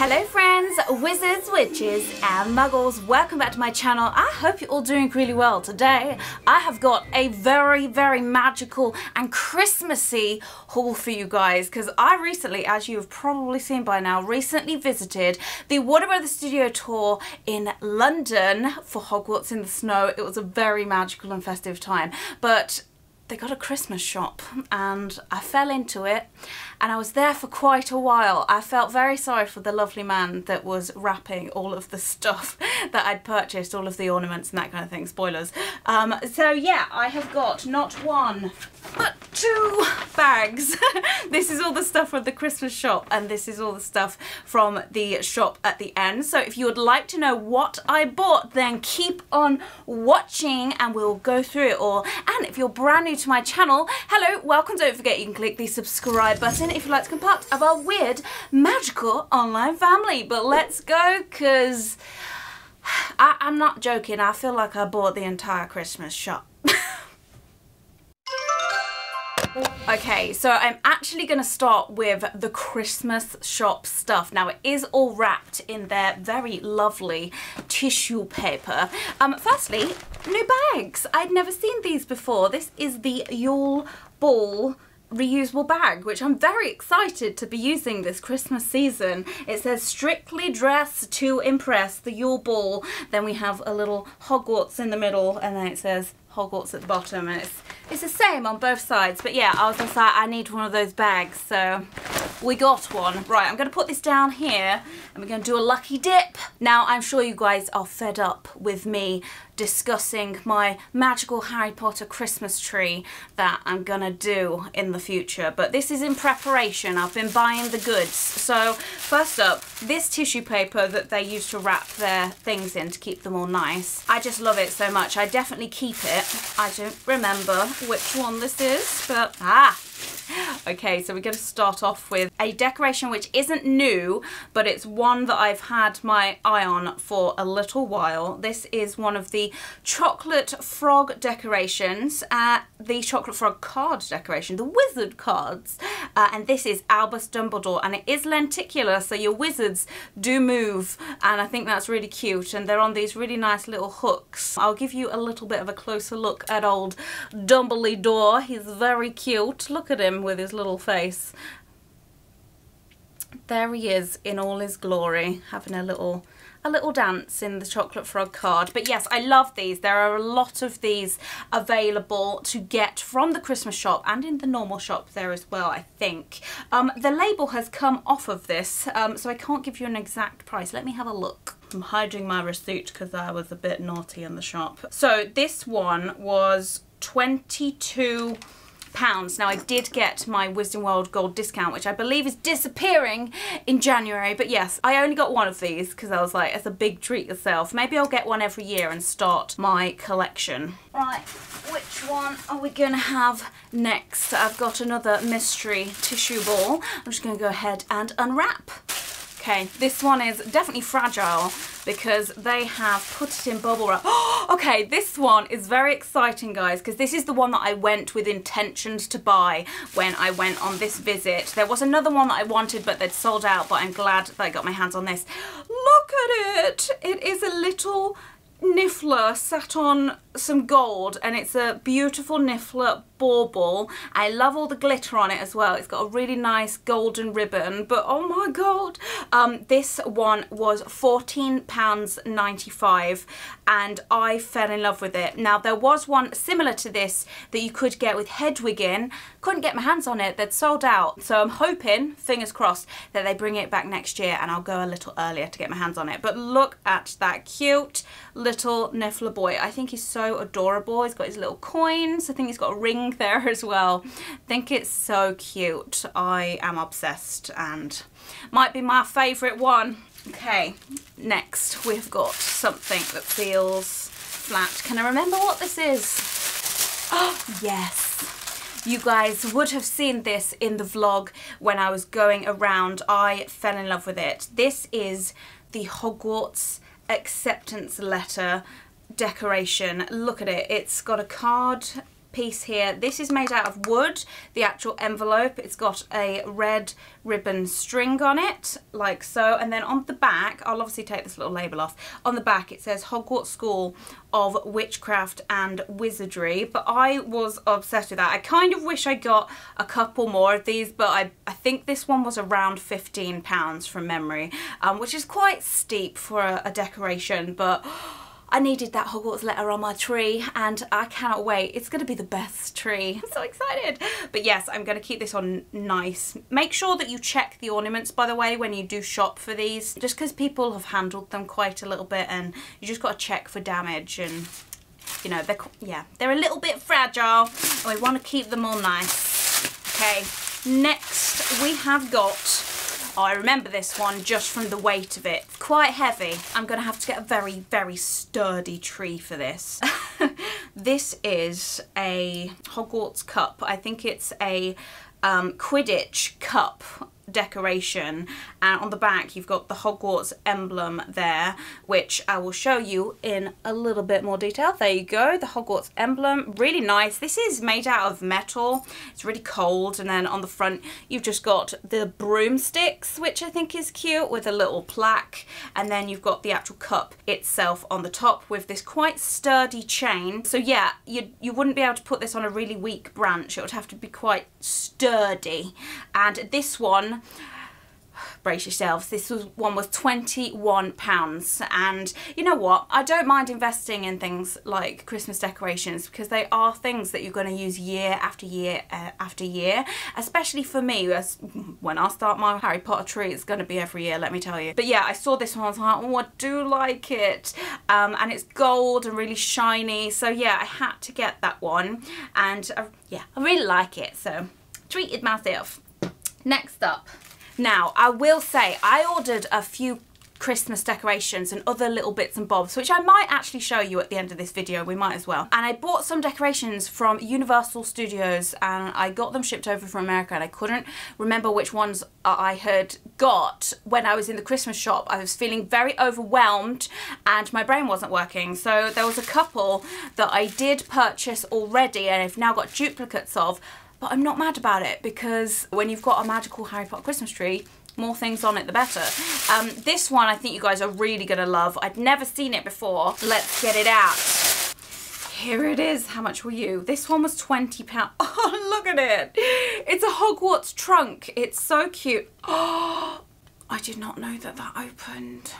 Hello friends, wizards, witches and muggles. Welcome back to my channel. I hope you're all doing really well. Today I have got a very, very magical and Christmassy haul for you guys because I recently, as you have probably seen by now, recently visited the Warner Brothers Studio Tour in London for Hogwarts in the Snow. It was a very magical and festive time. But they got a Christmas shop and I fell into it and I was there for quite a while. I felt very sorry for the lovely man that was wrapping all of the stuff that I'd purchased, all of the ornaments and that kind of thing, spoilers. Um, so yeah, I have got not one, but two bags. this is all the stuff from the Christmas shop and this is all the stuff from the shop at the end. So if you would like to know what I bought, then keep on watching and we'll go through it all. And if you're brand new to my channel, hello, welcome. Don't forget you can click the subscribe button if you'd like to become part of our weird, magical online family. But let's go, because I'm not joking. I feel like I bought the entire Christmas shop. Okay, so I'm actually going to start with the Christmas shop stuff. Now, it is all wrapped in their very lovely tissue paper. Um, firstly, new bags. I'd never seen these before. This is the Yule Ball reusable bag which I'm very excited to be using this Christmas season. It says strictly dress to impress the Yule Ball then we have a little Hogwarts in the middle and then it says Hogwarts at the bottom and it's it's the same on both sides but yeah I was just like I need one of those bags so we got one. Right, I'm going to put this down here and we're going to do a lucky dip. Now, I'm sure you guys are fed up with me discussing my magical Harry Potter Christmas tree that I'm to do in the future, but this is in preparation. I've been buying the goods. So, first up, this tissue paper that they use to wrap their things in to keep them all nice. I just love it so much. I definitely keep it. I don't remember which one this is, but ah, okay, so we're going to start off with a decoration which isn't new, but it's one that I've had my eye on for a little while. This is one of the chocolate frog decorations, uh, the chocolate frog card decoration, the wizard cards. Uh, and this is Albus Dumbledore, and it is lenticular, so your wizards do move, and I think that's really cute. And they're on these really nice little hooks. I'll give you a little bit of a closer look at old Dumbledore. He's very cute. Look at him with his little face. There he is in all his glory, having a little a little dance in the chocolate frog card. But yes I love these. There are a lot of these available to get from the Christmas shop and in the normal shop there as well I think. Um, the label has come off of this um, so I can't give you an exact price. Let me have a look. I'm hiding my receipt because I was a bit naughty in the shop. So this one was 22 pounds. Now I did get my Wizarding World gold discount, which I believe is disappearing in January. But yes, I only got one of these because I was like, it's a big treat yourself. Maybe I'll get one every year and start my collection. Right, which one are we to have next? I've got another mystery tissue ball. I'm just to go ahead and unwrap. Okay, this one is definitely fragile because they have put it in bubble wrap. Oh, okay, this one is very exciting, guys, because this is the one that I went with intentions to buy when I went on this visit. There was another one that I wanted, but they'd sold out, but I'm glad that I got my hands on this. Look at it! It is a little Niffler sat on some gold and it's a beautiful Niffler bauble. I love all the glitter on it as well. It's got a really nice golden ribbon but oh my god. Um, this one was £14.95 and I fell in love with it. Now there was one similar to this that you could get with Hedwig in. Couldn't get my hands on it. They'd sold out. So I'm hoping, fingers crossed, that they bring it back next year and I'll go a little earlier to get my hands on it. But look at that cute little Niffler boy. I think he's so adorable. He's got his little coins. I think he's got a ring there as well. I think it's so cute. I am obsessed and might be my favourite one. Okay, next we've got something that feels flat. Can I remember what this is? Oh, yes. You guys would have seen this in the vlog when I was going around. I fell in love with it. This is the Hogwarts acceptance letter decoration. Look at it. It's got a card piece here. This is made out of wood, the actual envelope. It's got a red ribbon string on it, like so. And then on the back, I'll obviously take this little label off. On the back it says Hogwarts School of Witchcraft and Wizardry. But I was obsessed with that. I kind of wish I got a couple more of these, but I, I think this one was around £15 from memory, um, which is quite steep for a, a decoration, but I needed that Hogwarts letter on my tree and I cannot wait. It's going to be the best tree. I'm so excited. But yes, I'm going to keep this on nice. Make sure that you check the ornaments, by the way, when you do shop for these. Just because people have handled them quite a little bit and you just got to check for damage and, you know, they're, yeah, they're a little bit fragile and we want to keep them all nice. Okay, next we have got Oh, I remember this one just from the weight of it. Quite heavy. I'm to have to get a very, very sturdy tree for this. this is a Hogwarts cup. I think it's a um, Quidditch cup decoration and on the back you've got the Hogwarts emblem there which I will show you in a little bit more detail. There you go, the Hogwarts emblem, really nice. This is made out of metal, it's really cold and then on the front you've just got the broomsticks which I think is cute with a little plaque and then you've got the actual cup itself on the top with this quite sturdy chain. So yeah, you, you wouldn't be able to put this on a really weak branch, it would have to be quite sturdy and this one brace yourselves. This was one was 21 pounds. And you know what? I don't mind investing in things like Christmas decorations because they are things that you're going to use year after year uh, after year. Especially for me as when I start my Harry Potter tree it's going to be every year let me tell you. But yeah I saw this one I was like oh I do like it. Um, and it's gold and really shiny. So yeah I had to get that one. And uh, yeah I really like it. So treated myself next up now, I will say, I ordered a few Christmas decorations and other little bits and bobs, which I might actually show you at the end of this video, we might as well. And I bought some decorations from Universal Studios and I got them shipped over from America and I couldn't remember which ones I had got when I was in the Christmas shop. I was feeling very overwhelmed and my brain wasn't working. So there was a couple that I did purchase already and I've now got duplicates of but I'm not mad about it because when you've got a magical Harry Potter Christmas tree, more things on it the better. Um, this one I think you guys are really to love. I'd never seen it before. Let's get it out. Here it is. How much were you? This one was £20. Oh, look at it. It's a Hogwarts trunk. It's so cute. Oh, I did not know that that opened.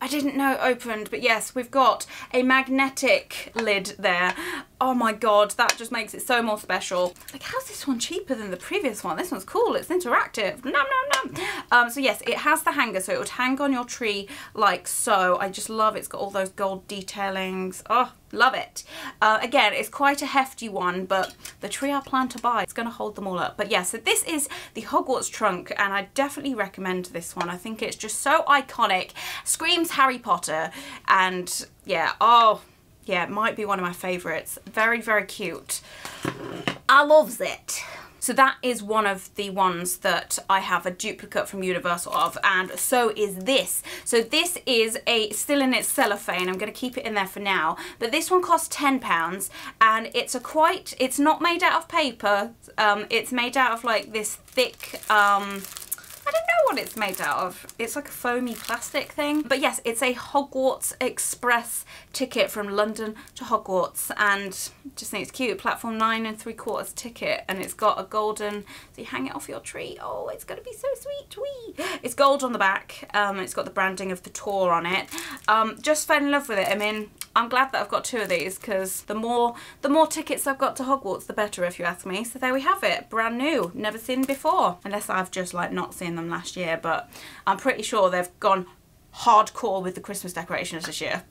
I didn't know it opened, but yes, we've got a magnetic lid there. Oh my god, that just makes it so more special. Like, how's this one cheaper than the previous one? This one's cool, it's interactive. Nom nom nom. Um, so yes, it has the hanger, so it would hang on your tree like so. I just love it. It's got all those gold detailings. Oh, love it. Uh, again, it's quite a hefty one, but the tree I plan to buy it's going to hold them all up. But yeah, so this is the Hogwarts trunk, and I definitely recommend this one. I think it's just so iconic. Screams Harry Potter, and yeah, oh yeah, it might be one of my favourites. Very, very cute. I loves it. So that is one of the ones that I have a duplicate from Universal of and so is this. So this is a still in its cellophane. I'm going to keep it in there for now. But this one costs £10 and it's a quite, it's not made out of paper. Um, it's made out of like this thick, um, I don't know what it's made out of. It's like a foamy plastic thing. But yes, it's a Hogwarts Express ticket from London to Hogwarts and just think it's cute. Platform nine and three quarters ticket and it's got a golden, so you hang it off your tree. Oh, it's gonna be so sweet. Wee. It's gold on the back. Um, it's got the branding of the tour on it. Um, just fell in love with it. I mean, I'm glad that I've got two of these because the more the more tickets I've got to Hogwarts, the better if you ask me. So there we have it, brand new, never seen before. Unless I've just like not seen them last year, but I'm pretty sure they've gone hardcore with the Christmas decorations this year.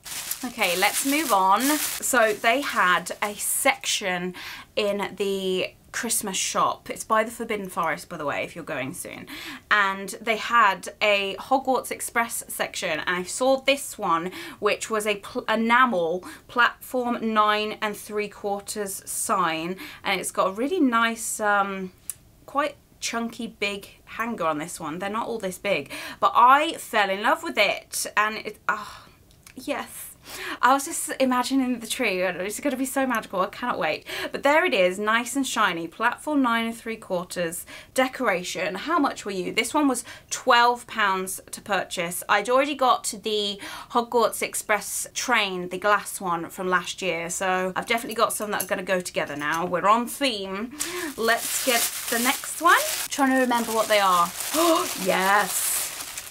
Okay, let's move on. So they had a section in the Christmas shop. It's by the Forbidden Forest, by the way, if you're going soon. And they had a Hogwarts Express section, and I saw this one, which was a pl enamel platform nine and three quarters sign, and it's got a really nice, um, quite chunky big hanger on this one. They're not all this big, but I fell in love with it, and it, oh, yes I was just imagining the tree. It's going to be so magical. I cannot wait. But there it is, nice and shiny. Platform nine and three quarters decoration. How much were you? This one was £12 to purchase. I'd already got the Hogwarts Express train, the glass one from last year. So I've definitely got some that are going to go together now. We're on theme. Let's get the next one. I'm trying to remember what they are. Oh, yes.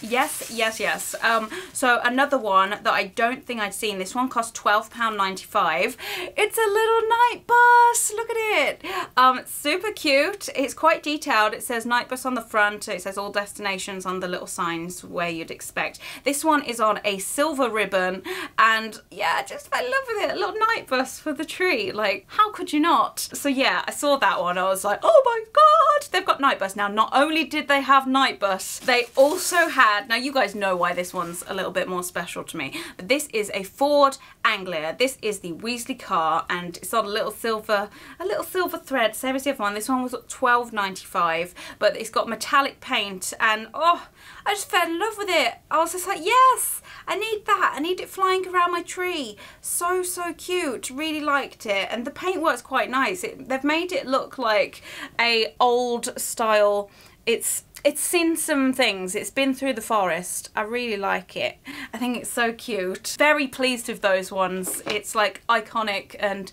Yes, yes, yes. Um, so another one that I don't think I'd seen. This one cost £12.95. It's a little Knight Bus. Look at it. Um, super cute. It's quite detailed. It says Knight Bus on the front. It says all destinations on the little signs where you'd expect. This one is on a silver ribbon and yeah, just fell in love with it. A little Knight Bus for the tree. Like, how could you not? So yeah, I saw that one. I was like, oh my God, they've got Knight Bus. Now, not only did they have Knight Bus, they also had had, now you guys know why this one's a little bit more special to me, but this is a Ford Anglia. This is the Weasley car and it's on a little silver, a little silver thread, same as the other one. This one was twelve ninety five, but it's got metallic paint and oh, I just fell in love with it. I was just like, yes, I need that. I need it flying around my tree. So, so cute. Really liked it. And the paintwork's quite nice. It, they've made it look like a old style it's it's seen some things. It's been through the forest. I really like it. I think it's so cute. Very pleased with those ones. It's like iconic and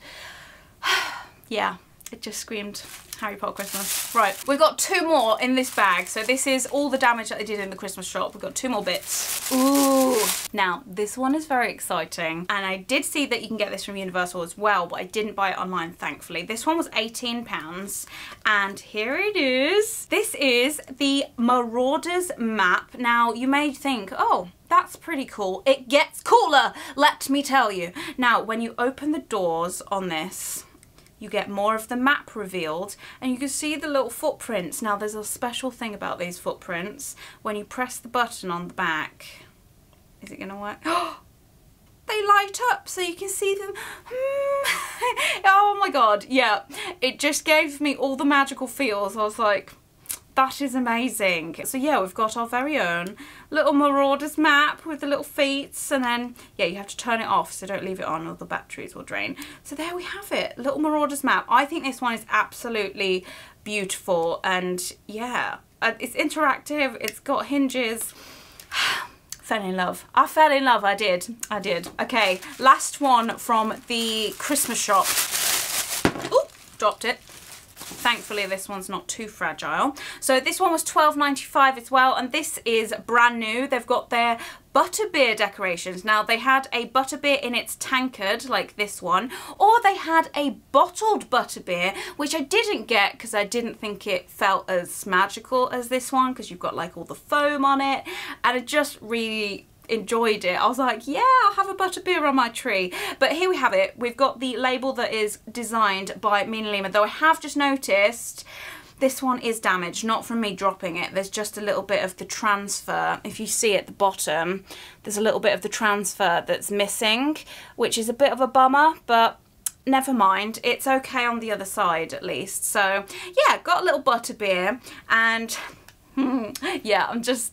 yeah, it just screamed Harry Potter Christmas. Right, we've got two more in this bag. So this is all the damage that I did in the Christmas shop. We've got two more bits. Ooh. Now, this one is very exciting. And I did see that you can get this from Universal as well, but I didn't buy it online, thankfully. This one was £18. And here it is. This is the Marauder's map. Now, you may think, oh, that's pretty cool. It gets cooler, let me tell you. Now, when you open the doors on this, you get more of the map revealed and you can see the little footprints. Now there's a special thing about these footprints. When you press the button on the back, is it going to work? they light up so you can see them. Hmm. oh my god, yeah. It just gave me all the magical feels. I was like, that is amazing. So yeah, we've got our very own little Marauder's map with the little feet and then, yeah, you have to turn it off so don't leave it on or the batteries will drain. So there we have it, little Marauder's map. I think this one is absolutely beautiful and yeah, it's interactive, it's got hinges. fell in love. I fell in love, I did, I did. Okay, last one from the Christmas shop. Oh, dropped it. Thankfully, this one's not too fragile. So this one was $12.95 as well, and this is brand new. They've got their butterbeer decorations. Now, they had a butterbeer in its tankard, like this one, or they had a bottled butterbeer, which I didn't get because I didn't think it felt as magical as this one, because you've got like all the foam on it, and it just really enjoyed it. I was like, yeah, I'll have a butterbeer on my tree. But here we have it. We've got the label that is designed by MinaLima, though I have just noticed this one is damaged, not from me dropping it. There's just a little bit of the transfer. If you see at the bottom, there's a little bit of the transfer that's missing, which is a bit of a bummer, but never mind. It's okay on the other side at least. So yeah, got a little butterbeer and yeah, I'm just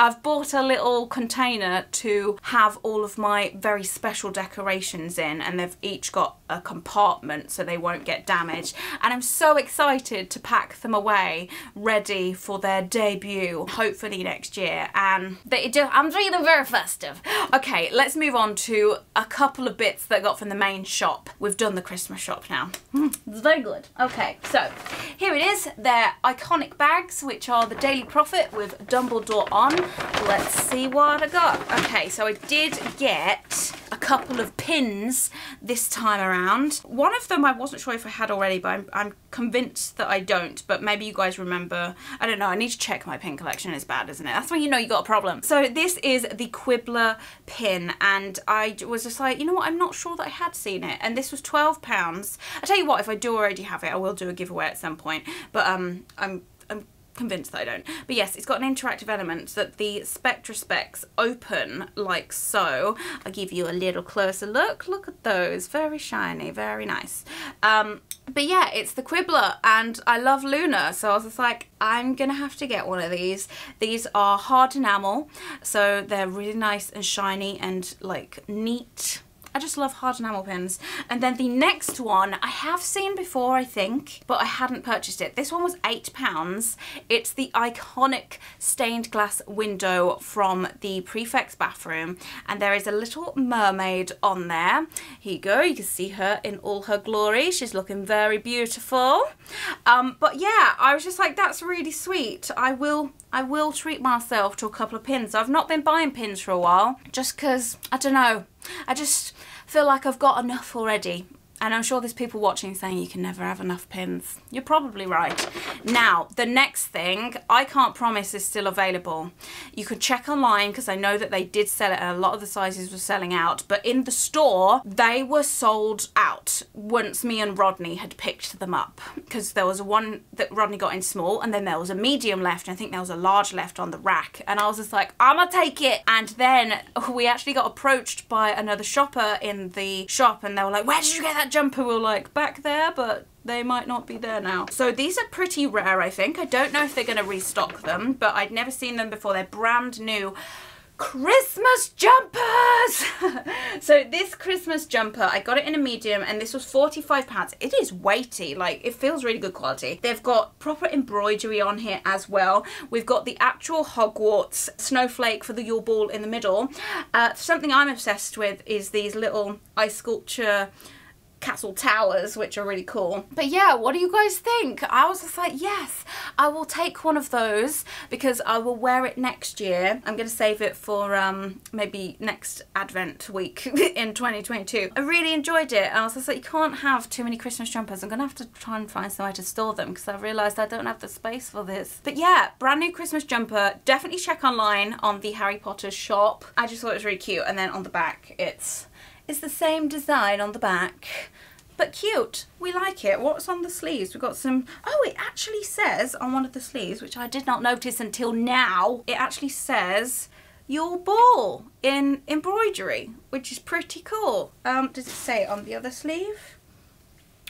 I've bought a little container to have all of my very special decorations in and they've each got a compartment so they won't get damaged and I'm so excited to pack them away ready for their debut hopefully next year and they do, I'm feeling very festive. Okay let's move on to a couple of bits that I got from the main shop. We've done the Christmas shop now. Mm, it's very good. Okay so here it is. They're iconic bags which are the Daily Prophet with Dumbledore on. Let's see what I got. Okay so I did get a couple of pins this time around. One of them I wasn't sure if I had already, but I'm, I'm convinced that I don't, but maybe you guys remember. I don't know, I need to check my pin collection. It's bad, isn't it? That's when you know you got a problem. So this is the Quibbler pin, and I was just like, you know what, I'm not sure that I had seen it, and this was £12. I tell you what, if I do already have it, I will do a giveaway at some point, but um, I'm convinced that I don't. But yes, it's got an interactive element that the Spectrespecs open like so. I'll give you a little closer look. Look at those. Very shiny, very nice. Um, but yeah, it's the Quibbler and I love Luna. So I was just like, I'm gonna have to get one of these. These are hard enamel, so they're really nice and shiny and like neat I just love hard enamel pins. And then the next one I have seen before, I think, but I hadn't purchased it. This one was £8. It's the iconic stained glass window from the prefect's bathroom. And there is a little mermaid on there. Here you go. You can see her in all her glory. She's looking very beautiful. Um, but yeah, I was just like, that's really sweet. I will I will treat myself to a couple of pins. I've not been buying pins for a while just because, I don't know, I just feel like I've got enough already. And I'm sure there's people watching saying you can never have enough pins. You're probably right. Now, the next thing, I can't promise is still available. You can check online because I know that they did sell it and a lot of the sizes were selling out. But in the store, they were sold out once me and Rodney had picked them up. Because there was one that Rodney got in small and then there was a medium left. And I think there was a large left on the rack. And I was just like, I'm gonna take it. And then we actually got approached by another shopper in the shop and they were like, where did you get that jumper were like back there, but they might not be there now. So these are pretty rare, I think. I don't know if they're going to restock them, but I'd never seen them before. They're brand new. Christmas jumpers! so this Christmas jumper, I got it in a medium and this was £45. It is weighty, like it feels really good quality. They've got proper embroidery on here as well. We've got the actual Hogwarts snowflake for the Yule Ball in the middle. Uh, something I'm obsessed with is these little ice sculpture castle towers, which are really cool. But yeah, what do you guys think? I was just like, yes, I will take one of those because I will wear it next year. I'm going to save it for um, maybe next Advent week in 2022. I really enjoyed it. I was just like, you can't have too many Christmas jumpers. I'm going to have to try and find somewhere to store them because I've realised I don't have the space for this. But yeah, brand new Christmas jumper. Definitely check online on the Harry Potter shop. I just thought it was really cute. And then on the back, it's it's the same design on the back, but cute. We like it. What's on the sleeves? We've got some... Oh, it actually says on one of the sleeves, which I did not notice until now, it actually says Yule Ball in embroidery, which is pretty cool. Um, does it say on the other sleeve?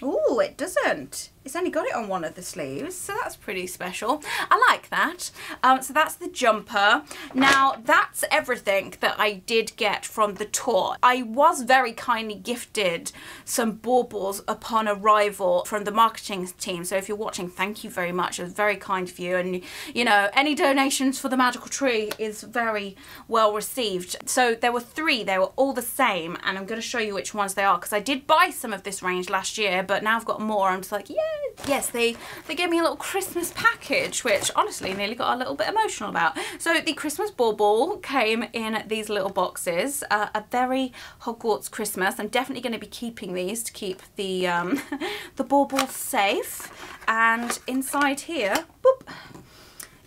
Oh, it doesn't. It's only got it on one of the sleeves, so that's pretty special. I like that. Um, so that's the jumper. Now, that's everything that I did get from the tour. I was very kindly gifted some baubles upon arrival from the marketing team. So if you're watching, thank you very much. It was very kind of you. And, you know, any donations for the magical tree is very well received. So there were three. They were all the same. And I'm going to show you which ones they are because I did buy some of this range last year, but now I've got more. I'm just like, yeah, yes, they, they gave me a little Christmas package, which honestly nearly got a little bit emotional about. So the Christmas bauble came in these little boxes, uh, a very Hogwarts Christmas. I'm definitely going to be keeping these to keep the, um, the bauble safe. And inside here, boop,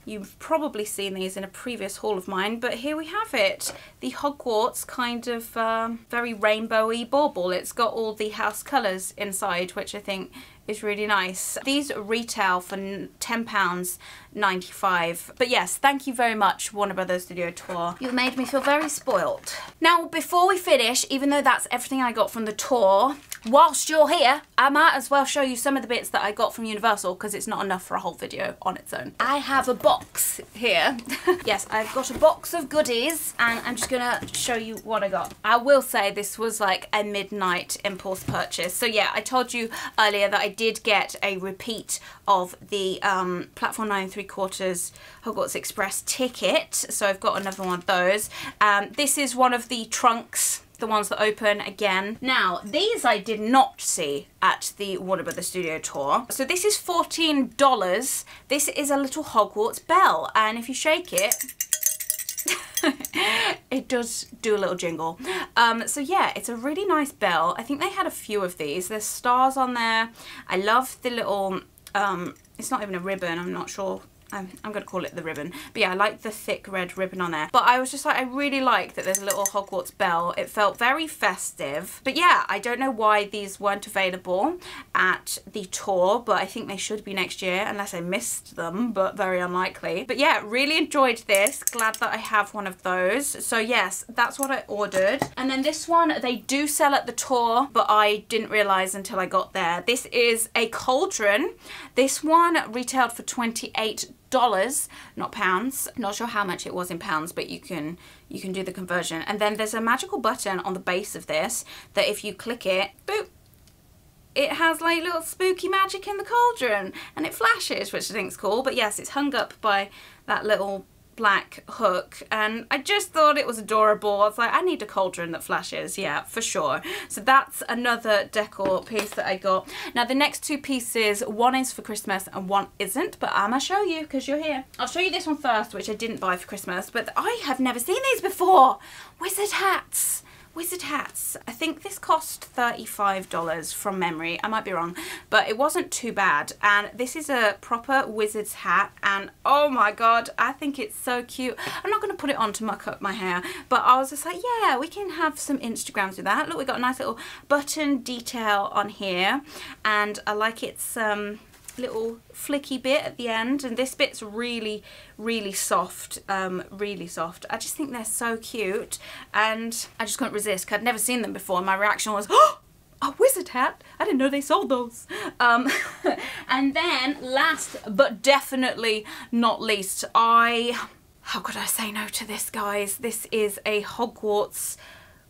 You've probably seen these in a previous haul of mine, but here we have it. The Hogwarts kind of um, very rainbowy bauble. It's got all the house colours inside, which I think is really nice. These retail for £10.95. But yes, thank you very much, Warner Brothers Studio Tour. You've made me feel very spoilt. Now, before we finish, even though that's everything I got from the tour, whilst you're here, I might as well show you some of the bits that I got from Universal because it's not enough for a whole video on its own. I have a box here. yes, I've got a box of goodies and I'm just gonna show you what I got. I will say this was like a midnight impulse purchase. So yeah, I told you earlier that I did get a repeat of the um, Platform 9 3 quarters Hogwarts Express ticket. So I've got another one of those. Um, this is one of the trunks the ones that open again. Now, these I did not see at the Warner Brothers Studio Tour. So this is $14. This is a little Hogwarts bell, and if you shake it, it does do a little jingle. Um, so yeah, it's a really nice bell. I think they had a few of these. There's stars on there. I love the little, um, it's not even a ribbon, I'm not sure I'm, I'm going to call it the ribbon. But yeah, I like the thick red ribbon on there. But I was just like, I really like that there's a little Hogwarts bell. It felt very festive. But yeah, I don't know why these weren't available at the tour, but I think they should be next year unless I missed them, but very unlikely. But yeah, really enjoyed this. Glad that I have one of those. So yes, that's what I ordered. And then this one, they do sell at the tour, but I didn't realize until I got there. This is a cauldron. This one retailed for 28 dollars not pounds. Not sure how much it was in pounds but you can you can do the conversion. And then there's a magical button on the base of this that if you click it boop it has like little spooky magic in the cauldron and it flashes which I think is cool. But yes it's hung up by that little black hook and I just thought it was adorable. I was like, I need a cauldron that flashes, yeah, for sure. So that's another decor piece that I got. Now the next two pieces, one is for Christmas and one isn't, but I'm gonna show you because you're here. I'll show you this one first, which I didn't buy for Christmas, but I have never seen these before. Wizard hats. Wizard hats. I think this cost $35 from memory. I might be wrong, but it wasn't too bad. And this is a proper wizard's hat. And oh my God, I think it's so cute. I'm not going to put it on to muck up my hair, but I was just like, yeah, we can have some Instagrams with that. Look, we've got a nice little button detail on here. And I like its, um, little flicky bit at the end and this bit's really really soft um really soft. I just think they're so cute and i just couldn't resist i'd never seen them before and my reaction was oh a wizard hat? I didn't know they sold those. Um and then last but definitely not least i how could i say no to this guys? This is a hogwarts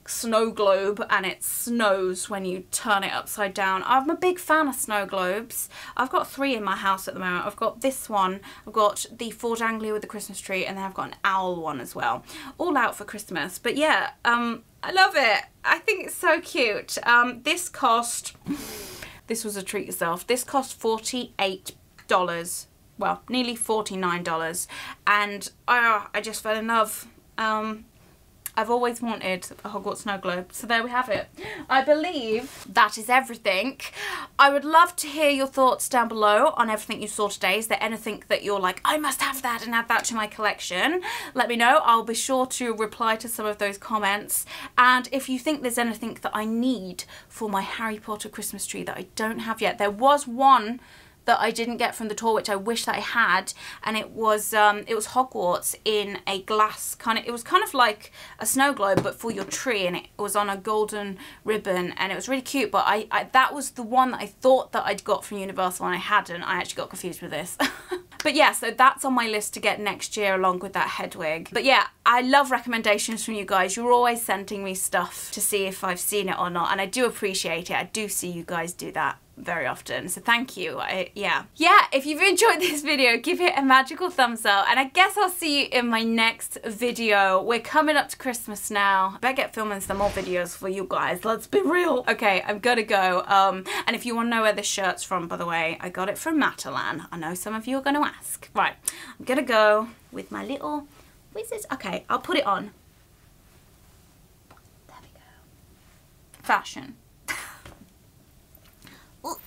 snow globe and it snows when you turn it upside down. I'm a big fan of snow globes. I've got three in my house at the moment. I've got this one, I've got the Ford Anglia with the Christmas tree and then I've got an owl one as well. All out for Christmas. But yeah, um, I love it. I think it's so cute. Um, this cost, this was a treat yourself, this cost $48 well, nearly $49 and uh, I just fell in love. Um, I've always wanted a Hogwarts snow globe. So there we have it. I believe that is everything. I would love to hear your thoughts down below on everything you saw today. Is there anything that you're like, I must have that and add that to my collection? Let me know. I'll be sure to reply to some of those comments. And if you think there's anything that I need for my Harry Potter Christmas tree that I don't have yet, there was one that I didn't get from the tour which I wish that I had and it was um, it was Hogwarts in a glass kind of it was kind of like a snow globe but for your tree and it was on a golden ribbon and it was really cute but I, I that was the one that I thought that I'd got from Universal and I hadn't I actually got confused with this But yeah, so that's on my list to get next year along with that Hedwig. But yeah, I love recommendations from you guys. You're always sending me stuff to see if I've seen it or not. And I do appreciate it. I do see you guys do that very often. So thank you. I, yeah. Yeah if you've enjoyed this video give it a magical thumbs up. And I guess I'll see you in my next video. We're coming up to Christmas now. Better get filming some more videos for you guys. Let's be real. Okay I'm gonna go. Um and if you want to know where this shirt's from by the way I got it from Matalan. I know some of you are gonna ask. Right I'm gonna go with my little wizards okay I'll put it on. There we go. Fashion お